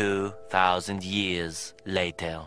Two thousand years later.